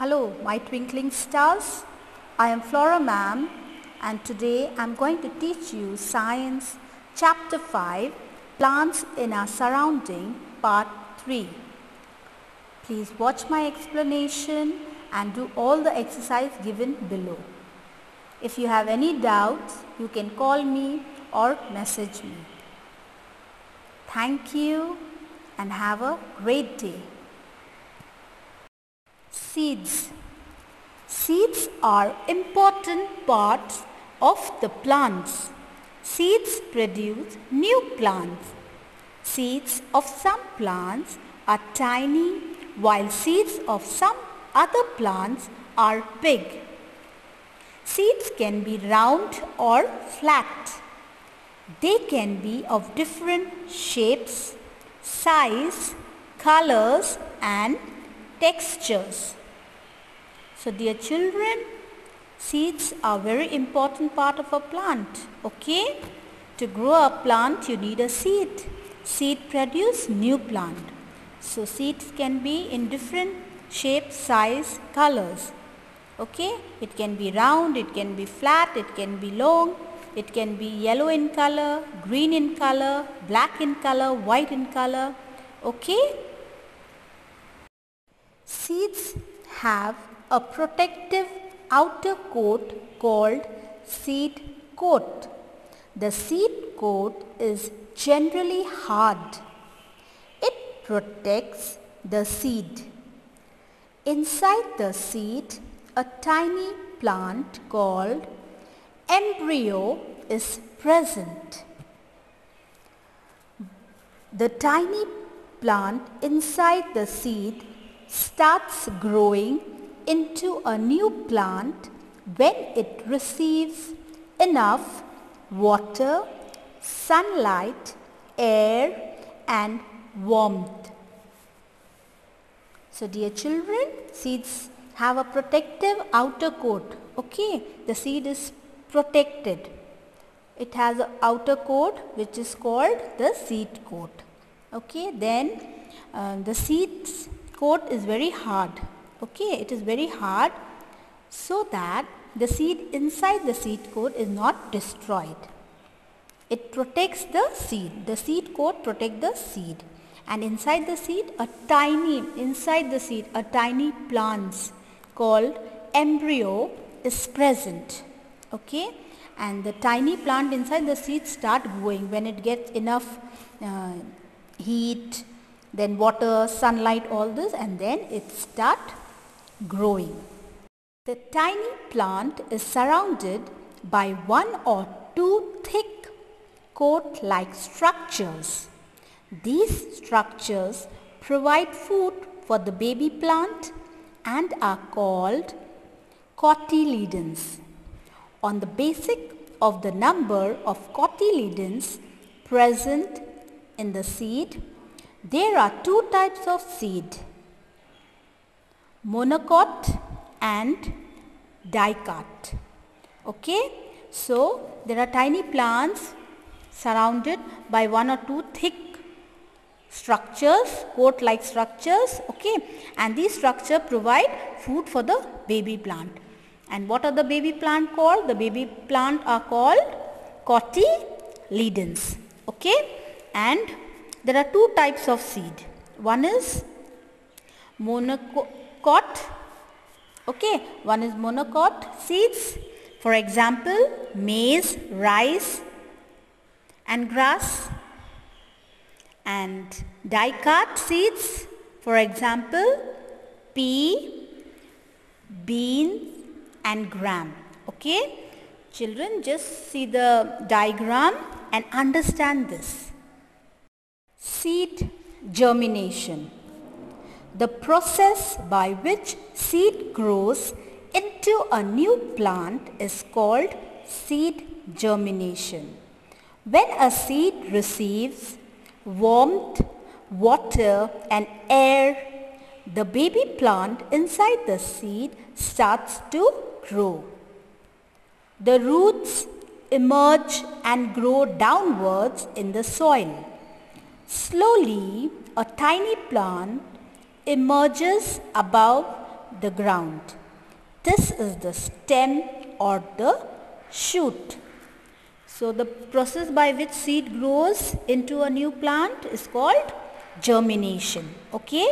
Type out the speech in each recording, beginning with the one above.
Hello, my twinkling stars. I am Flora ma'am and today I am going to teach you Science Chapter 5 Plants in our Surrounding Part 3. Please watch my explanation and do all the exercise given below. If you have any doubts, you can call me or message me. Thank you and have a great day. Seeds Seeds are important parts of the plants. Seeds produce new plants. Seeds of some plants are tiny while seeds of some other plants are big. Seeds can be round or flat. They can be of different shapes, size, colors and textures. So dear children, seeds are very important part of a plant. Okay? To grow a plant you need a seed. Seed produce new plant. So seeds can be in different shape, size, colors. Okay? It can be round, it can be flat, it can be long, it can be yellow in color, green in color, black in color, white in color. Okay? Seeds have a protective outer coat called seed coat. The seed coat is generally hard. It protects the seed. Inside the seed, a tiny plant called embryo is present. The tiny plant inside the seed starts growing into a new plant when it receives enough water, sunlight, air and warmth. So dear children, seeds have a protective outer coat. Okay, the seed is protected. It has an outer coat which is called the seed coat. Okay, then uh, the seeds coat is very hard. Okay, it is very hard so that the seed inside the seed coat is not destroyed. It protects the seed. The seed coat protects the seed. And inside the seed, a tiny, inside the seed, a tiny plants called embryo is present. Okay. And the tiny plant inside the seed start growing when it gets enough uh, heat, then water, sunlight, all this and then it start growing. The tiny plant is surrounded by one or two thick coat-like structures. These structures provide food for the baby plant and are called cotyledons. On the basic of the number of cotyledons present in the seed, there are two types of seed, monocot and dicot. Okay, so there are tiny plants surrounded by one or two thick structures, coat-like structures, okay, and these structure provide food for the baby plant. And what are the baby plant called? The baby plant are called cotyledons, okay, and there are two types of seed. One is monocot, okay, one is monocot seeds, for example, maize, rice and grass and dicot seeds, for example, pea, bean and gram. Okay? Children just see the diagram and understand this. Seed germination. The process by which seed grows into a new plant is called seed germination. When a seed receives warmth, water and air, the baby plant inside the seed starts to grow. The roots emerge and grow downwards in the soil. Slowly, a tiny plant emerges above the ground. This is the stem or the shoot. So the process by which seed grows into a new plant is called germination. Okay.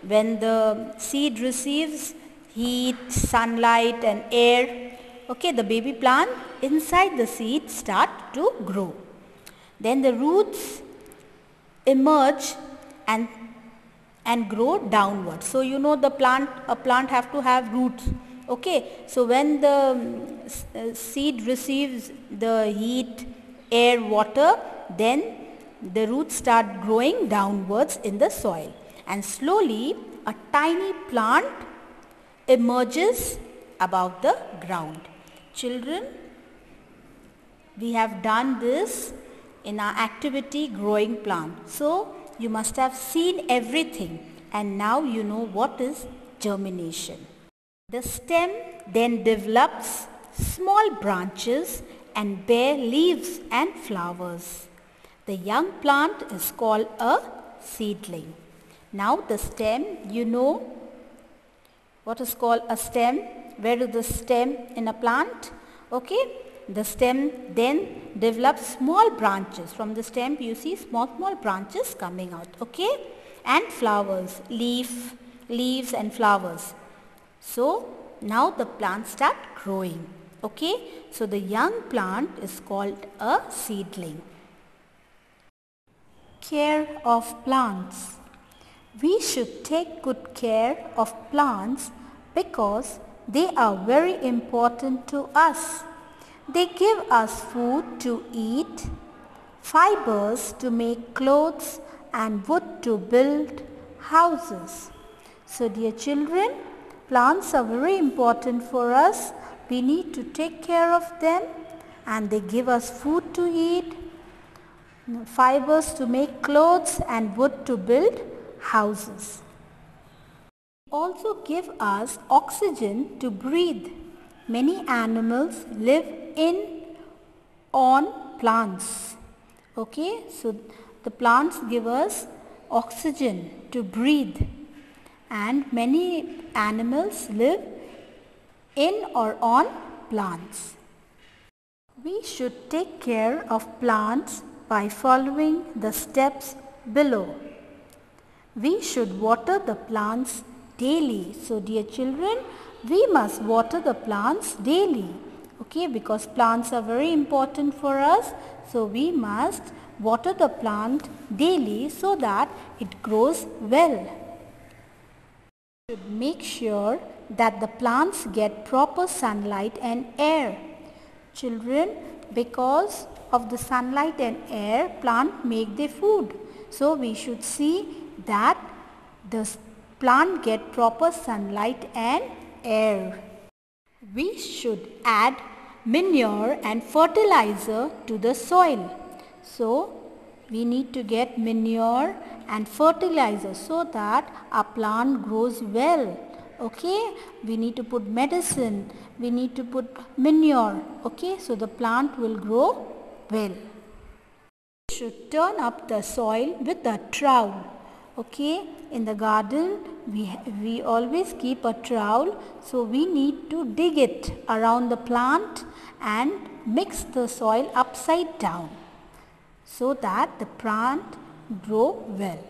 When the seed receives heat, sunlight and air, okay, the baby plant inside the seed start to grow. Then the roots emerge and and grow downward. So you know the plant a plant have to have roots. Okay. So when the uh, seed receives the heat, air, water, then the roots start growing downwards in the soil and slowly a tiny plant emerges above the ground. Children, we have done this in our activity growing plant. So, you must have seen everything and now you know what is germination. The stem then develops small branches and bear leaves and flowers. The young plant is called a seedling. Now the stem, you know what is called a stem? Where is the stem in a plant? Okay, the stem then develops small branches. From the stem you see small small branches coming out. Okay, and flowers, leaf, leaves and flowers. So now the plant start growing. Okay, so the young plant is called a seedling care of plants. We should take good care of plants because they are very important to us. They give us food to eat, fibers to make clothes and wood to build houses. So dear children, plants are very important for us. We need to take care of them and they give us food to eat, fibers to make clothes and wood to build houses. Also give us oxygen to breathe. Many animals live in on plants. Okay, so the plants give us oxygen to breathe and many animals live in or on plants. We should take care of plants by following the steps below. We should water the plants daily. So dear children, we must water the plants daily. Okay, because plants are very important for us. So we must water the plant daily so that it grows well. We should make sure that the plants get proper sunlight and air. Children, because of the sunlight and air plant make their food. So we should see that the plant get proper sunlight and air. We should add manure and fertilizer to the soil. So we need to get manure and fertilizer so that our plant grows well. Okay? We need to put medicine. We need to put manure. Okay? So the plant will grow well. We should turn up the soil with a trowel okay in the garden we we always keep a trowel so we need to dig it around the plant and mix the soil upside down so that the plant grow well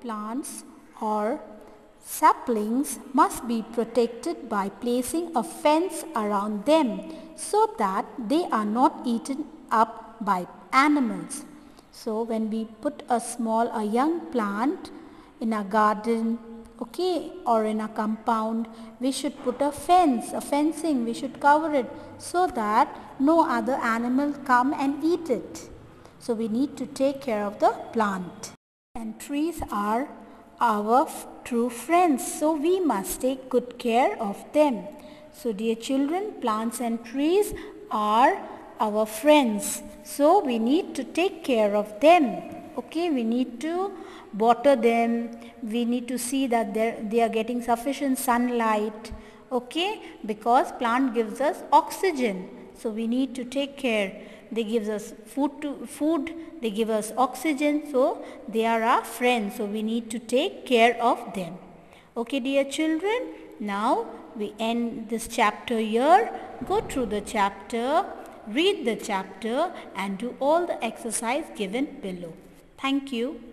plants or Saplings must be protected by placing a fence around them so that they are not eaten up by animals. So when we put a small, a young plant in a garden, okay, or in a compound, we should put a fence, a fencing, we should cover it so that no other animal come and eat it. So we need to take care of the plant. And trees are our true friends. So we must take good care of them. So dear children, plants and trees are our friends. So we need to take care of them. Okay, we need to water them. We need to see that they are getting sufficient sunlight. Okay, because plant gives us oxygen. So we need to take care they give us food to food they give us oxygen so they are our friends so we need to take care of them okay dear children Now we end this chapter here. Go through the chapter, read the chapter and do all the exercise given below. Thank you.